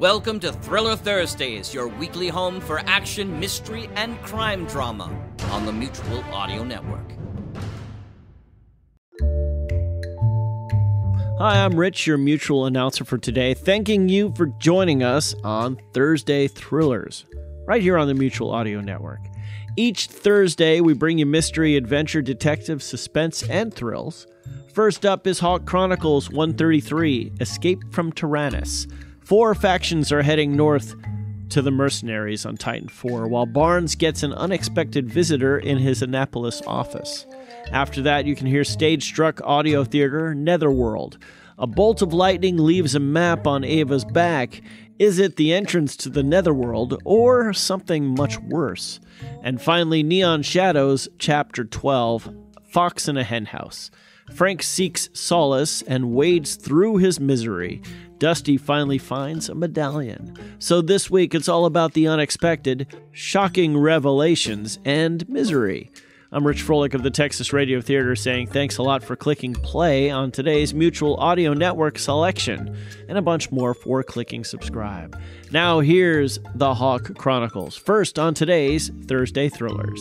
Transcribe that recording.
Welcome to Thriller Thursdays, your weekly home for action, mystery, and crime drama on the Mutual Audio Network. Hi, I'm Rich, your mutual announcer for today, thanking you for joining us on Thursday Thrillers, right here on the Mutual Audio Network. Each Thursday, we bring you mystery, adventure, detective, suspense, and thrills. First up is Hawk Chronicles 133 Escape from Tyrannus. Four factions are heading north to the mercenaries on Titan 4, while Barnes gets an unexpected visitor in his Annapolis office. After that, you can hear Stage Struck Audio Theater Netherworld. A bolt of lightning leaves a map on Ava's back. Is it the entrance to the Netherworld or something much worse? And finally, Neon Shadows, Chapter 12 Fox in a Henhouse. Frank seeks solace and wades through his misery. Dusty finally finds a medallion. So this week it's all about the unexpected, shocking revelations, and misery. I'm Rich Froelich of the Texas Radio Theater saying thanks a lot for clicking play on today's Mutual Audio Network selection, and a bunch more for clicking subscribe. Now here's the Hawk Chronicles, first on today's Thursday Thrillers.